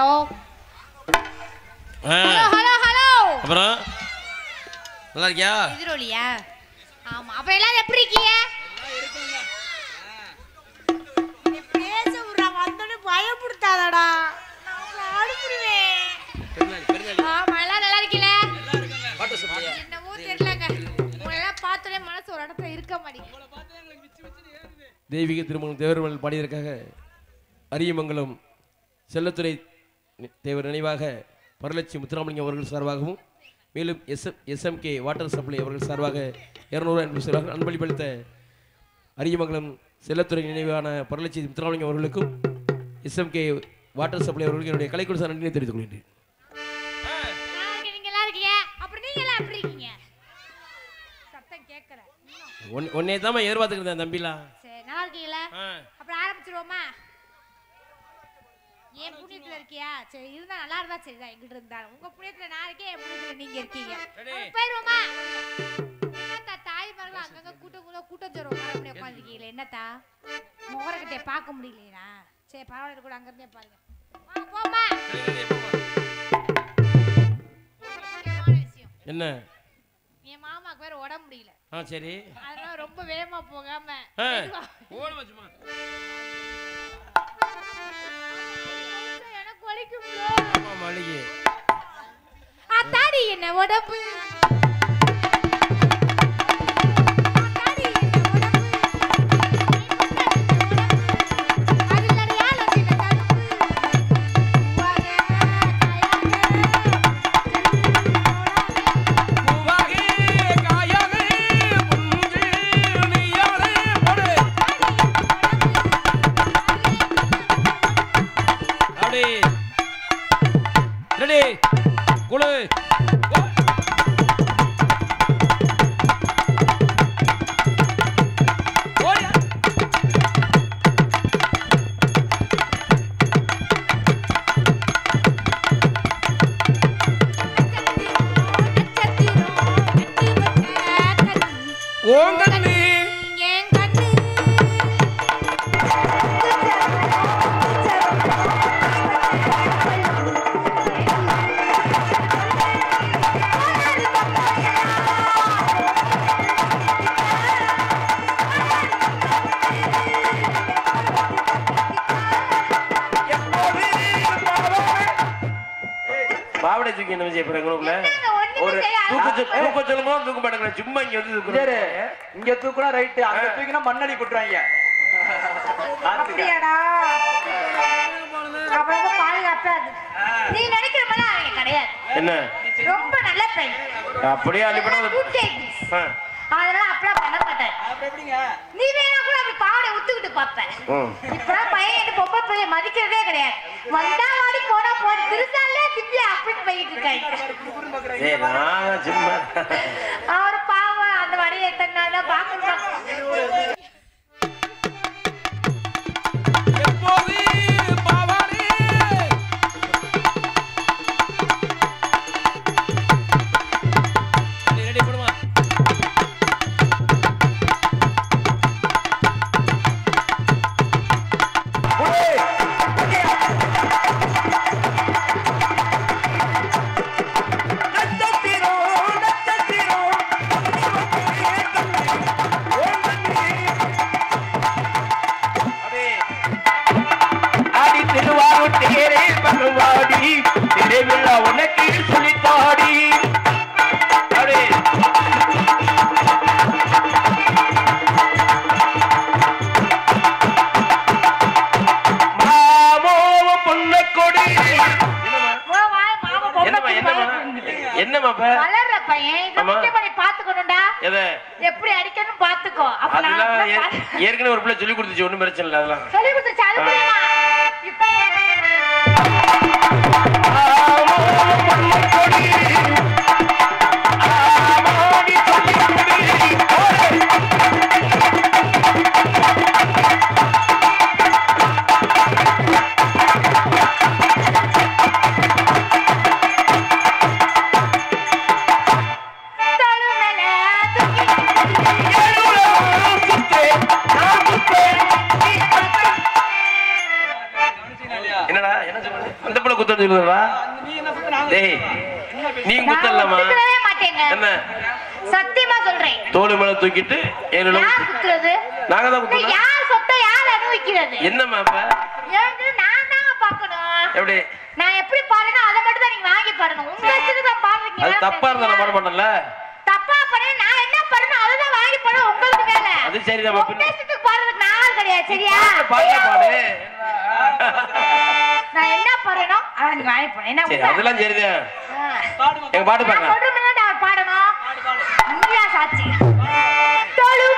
Hello. Hello hello hello. அப்புறம்? நல்லா இருக்கியா எதிரொலியா? ஆமா. அப்ப எல்லாரும் எப்படி இருக்கீங்க? பேச விடுறா. வந்தோடனே பயப்படுத்தாதடா. ஆமா எல்லாம் நல்லா இருக்கீங்களா என்னவோ தெரியலங்க. உங்களெல்லாம் பார்த்தோன்னே மனசு ஒரு இடத்துல இருக்க மாட்டேங்குது. தெய்வீக திருமணம் தேவர்கள் பாடியதற்காக அரியமங்கலம் செல்லத்துறை தேவர் நினைவாக பரலட்சி முத்துராமலிங்கம் அவர்கள் சார்பாகவும் மேலும் எஸ் எஸ்எம்கே வாட்டர் சப்ளை அவர்கள் சார்பாக இருநூறு அன்பு சிறார்கள் அன்பளிப்பளித்த அரியமங்கலம் செல்லத்துறை நினைவான பரலட்சி முத்துராமலிங்கம் அவர்களுக்கும் எஸ்எம்கே வாட்டர் சப்ளை அவர்களுக்கும் என்னுடைய கலைக்குழு சார் நன்றியை தெரிவித்துக் கொள்கிறேன் ஒன்னே தான் எதிர்பார்த்துக்கிறேன் தம்பிலாம் அப்புறம் ஆரம்பிச்சிருவோமா? என் புண்ணியத்துல இருக்கியா? சரி இருந்தா நல்லா இருந்தா சரிதான். எங்கிட்ட இருந்தாலும். உங்க புண்ணியத்துல நான் இருக்கேன் என் புண்ணியத்துல நீங்க இருக்கீங்க. போயிருவோமா? என்னத்தா தாய் அங்கங்க கூட்டம் கூட கூட்டம் ஜோரம் உட்கார முடிய உட்காந்துருக்கீங்களே என்னத்தா? முகரக்கிட்டே பார்க்க முடியலையா சரி பரவாயில்ல கூட அங்க இருந்தே பாருங்க விஷயம் என்ன? என் மாமாக்கு வேற உடம்பு முடியல. ஆ சரி. அதனால ரொம்ப வேகமா போகாம. ஓடுமா சும்மா. அத்தாடி ஓங்கண்ணி பாவடை தூக்கி என்ன செய்ய குரூப்ல ஒரு தூக்க சொல்லும் மாட்டேங்கிறேன் சும்மா இங்க வந்து சரி தூக்குறேன் இங்க தூக்குனா அங்க தூக்கினா மண்ணடி போட்டுருவாங்க அப்படியாடா? அது நீ நினைக்கிற மாதிரி அவங்க கிடையாது. என்ன? ரொம்ப நல்ல அப்படியே அனுப்பினா takes. அதனால அப்படிலாம் பண்ண எப்படிங்க? நீ வேணா கூட அப்படி பாவடை ஒத்துக்கிட்டு பாப்ப ம் இப்பதான் பையன் என்ன பொம்பளை பிள்ளைய மதிக்கிறதே கிடையாது. வந்தா வாடி போனா போடி. திருசாலே திவ்யா அப்படின்னு போயிட்டு இருக்காங்க அவர் பாவம் அந்த வடியை எத்தனை நாள் தான் பார்க்கணும். ஒன்றும் பிரச்சனை இல்லை அதெல்லாம். என்னடா? என்ன சொல்றது? அந்த பிள்ளை குத்தம் சொல்லுவா நீ என்ன சுத்த நான் டேய் நீ நான் குத்தலாமா ஒத்துக்கவே மாட்டேங்க. என்ன? சத்தியமா சொல்றேன். தோல் மேல தூக்கிட்டு ஏழு குத்துறது? நாங்க தான் இல்ல, குத்தலாம் யார் சொத்தை யார் அனுபவிக்கிறது? என்னம்மா ஏங்க நான் தாங்க பார்க்கணும். எப்படி? நான் எப்படி பாடுறேனோ அதை மட்டும் தான் நீங்க வாங்கி பாருங்க உங்க இஷ்டத்துக்கு தான் பாடுறீங்க. அது தப்பா இருந்தா நான் பாட மாட்டேன்ல? தப்பா பண்ணி நான் என்ன பண்ணணும் அதை தான் வாங்கி பாடு உங்களுக்கு வேலை. அது பின்ன. இஷ்டத்துக்கு ஆள் கிடையாது சரியா? பாட்டு பாடு. நான் என்ன பாடுறேனோ அதை நீங்க வாங்கி பாடு என்ன அதெல்லாம் சரிதான். எங்க பாட்டு பாடணும். இந்தியா சாட்சி. தொழு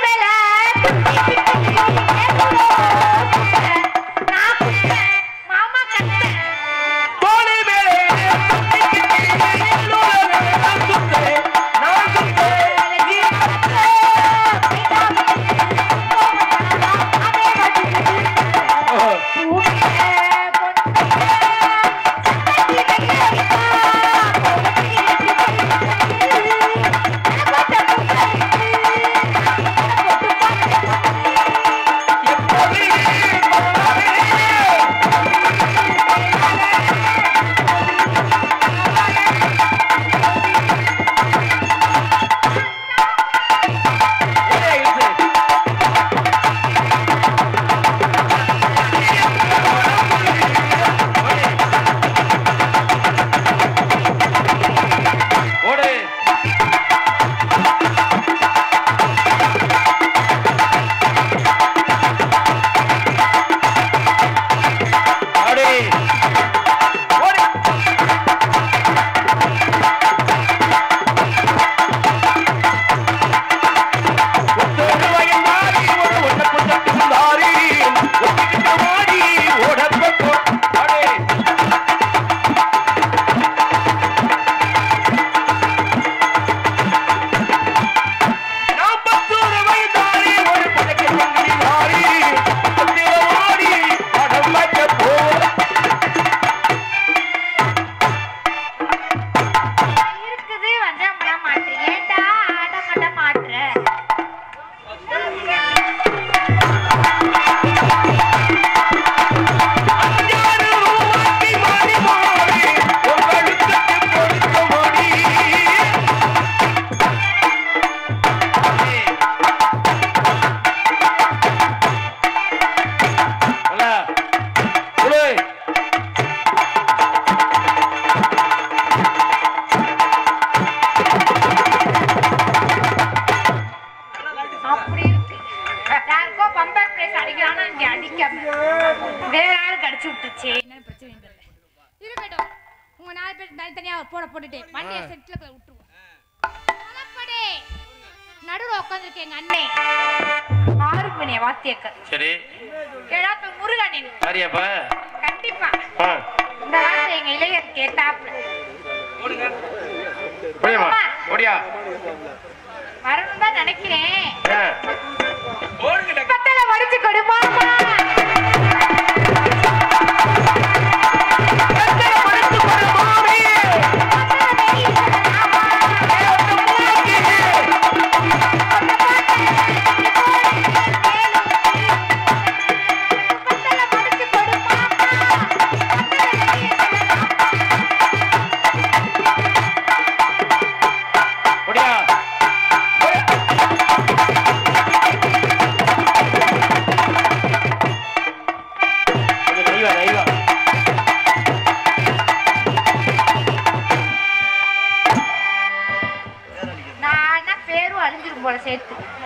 வண்டியை செட்ல போய் விட்டுருவோம். நடுவுல உட்காந்துருக்கு எங்க அண்ணே. ஆறு மணி வாத்தியக்க. சரி. ஏடாப்ப முருகனின் சரியாப்பா கண்டிப்பா. இந்த வார்த்தை எங்க இளையர் கேட்டாப்ல முடியுமா முடியா வரணும் தான் நினைக்கிறேன். பத்தல வடிச்சு கொடுப்பாமா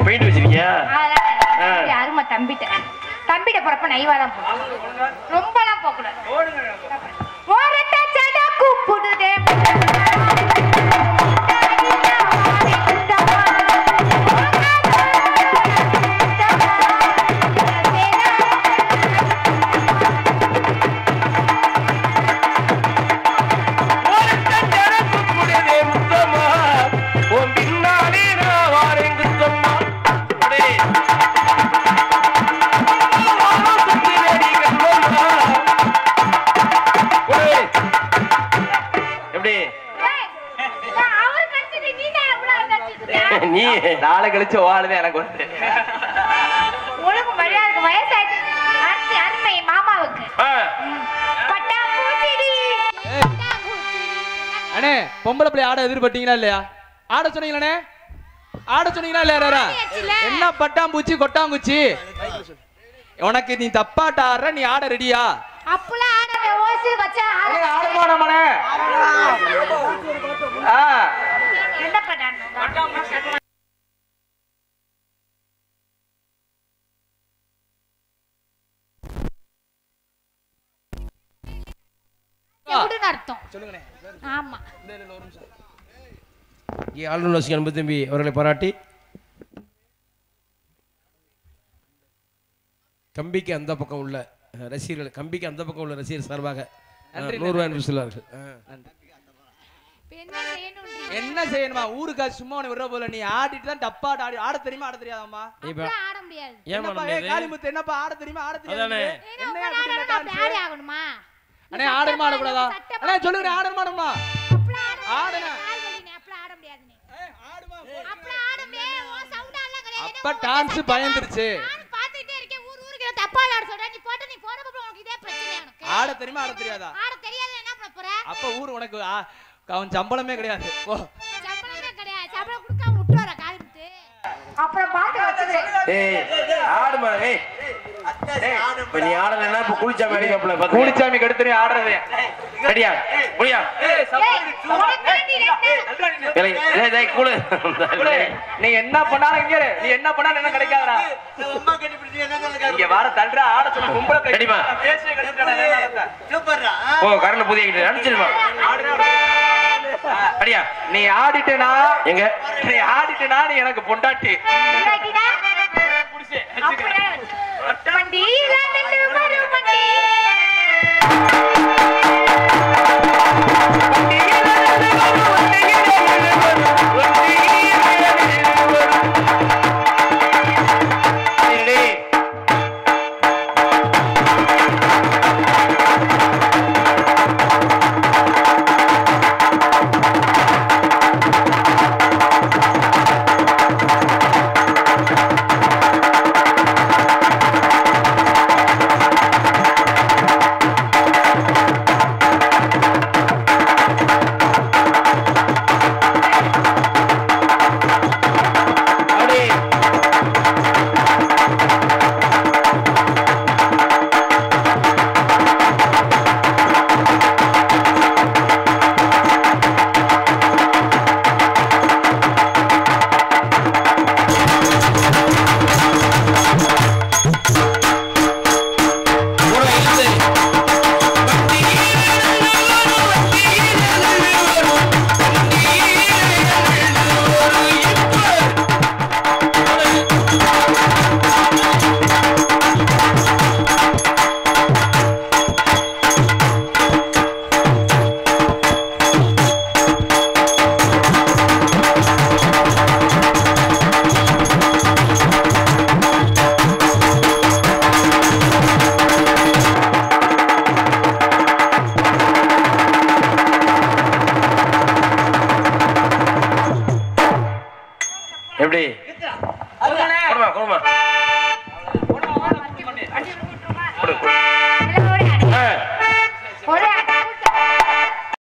பெயிண்ட் வச்சிருக்கியா? அருமை தம்பிட்ட. தம்பிட்ட போறப்ப நைவாதான் போகணும். ரொம்பலாம் போக நீ நாளை கழிச்சு வாழுது எனக்கு வந்து. ஒழுங்கு மரியாதைக்கு வயசாயிடுச்சு அடுத்து அருமை மாமாவுக்கு. பட்டாம்பூச்சிடி பொம்பளை பிள்ளை ஆட எதிர்பட்டீங்களா இல்லையா? ஆட சொன்னீங்களானே ஆட சொன்னீங்களா இல்லையா ராரா? என்ன பட்டாம்பூச்சி கொட்டாங்குச்சி உனக்கு நீ தப்பாட்ட ஆடுற நீ ஆட ரெடியா? அப்பெல்லாம் ஆடாத ஓசி வச்சா அர்த்தம். ஆமா. ஆளுநர் வசிக்க அன்பு தம்பி அவர்களை பாராட்டி. கம்பிக்கு அந்த பக்கம் உள்ள ரசிகர்கள் கம்பிக்கு அந்த பக்கம் உள்ள ரசிகர் சார்பாக அஹ், நன்றி, நூறு ரூபாய் என்று சொல்வார்கள் அஹ். இப்ப என்ன செய்யணும்? ஊருக்கா சும்மா உன்னை விடுற போல நீ ஆடிட்டு தான் டப்பாட்ட ஆடி ஆட தெரியுமா ஆட அப்பெல்லாம் ஆட முடியாது. என்னப்பா காளிமுத்து என்னப்பா ஆட தெரியுமா ஆட தெரியாது? என்ன அண்ணே ஆடணுமா ஆடக்கூடாதா அண்ணே சொல்லுங்க ஆடணுமா ஆடணுமா ஆடுன. அப்ப டான்ஸ் பயந்துருச்சு நானும் பார்த்துக்கிட்டே இருக்கேன். ஊர் ஊருக்கு நான் தப்பா ஆட சொல்றேன். நீ போட்டு நீ போன அப்புறம் உனக்கு இதே பிரச்சனை எனக்கு. ஆட தெரியுமா ஆட தெரியாதா ஆட தெரியாத என்ன பண்ண போற? அப்ப ஊர் உனக்கு அவன் சம்பளமே கிடையாது ஓ சம்பளமே கிடையாது. சம்பளம் கொடுக்காம விட்டு வர காலிமுத்து. அப்புறம் பார்த்து வச்சுக்கிறேன் ஏய் ஆடுமா ஏய் நீ ஆடலைன்னா இப்ப குளிச்சா மேலே கப்பல கூலி கூலிச்சாமி கெடுத்து நீ ஆடுறது. ரெடியா முடியா நீ. என்ன பண்ணாலும் இங்க. நீ என்ன பண்ணாலும் என்ன கிடைக்காதடா. இங்க வர தள்ளுற ஆட சொல்ல கும்பல கெடுத்துடா ஓ கரண்ட் புதிய அடியா நீ ஆடிட்டேனா? எங்க? நீ ஆடிட்டேனா? நீ எனக்கு பொண்டாட்டி. தீராதட்டு மறுமட்டி